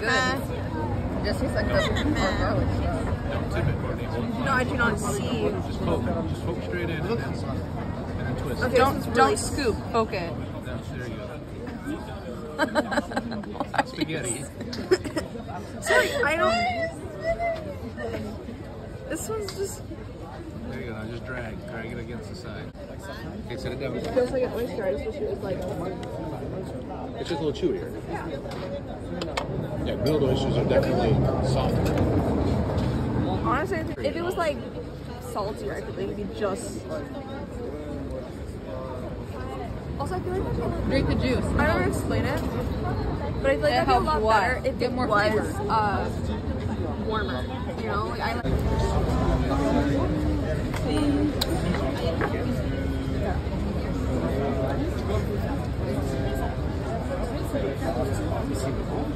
Bye-bye just tastes like the hot garlic stuff. Don't tip it, Courtney. Hold- No, I do not see. Just poke. Just poke straight in and then, and then twist. Okay, Don't really don't scoop, poke it. There there you go. Spaghetti. Sorry, I don't. This one's just There you go. Now just drag. Drag it against the side. Okay, set it down. feels like an oyster. I just wish it was like. It's just a little chewier. Yeah, grilled oysters are definitely softer. Honestly, if it was like saltier, I could think it'd be just. Also, I feel like that'd Drink the juice. I don't know how to explain it, but I feel like It that'd be a helps lot what? better if Get it more was flavor. uh, warmer. You know, like, I like I.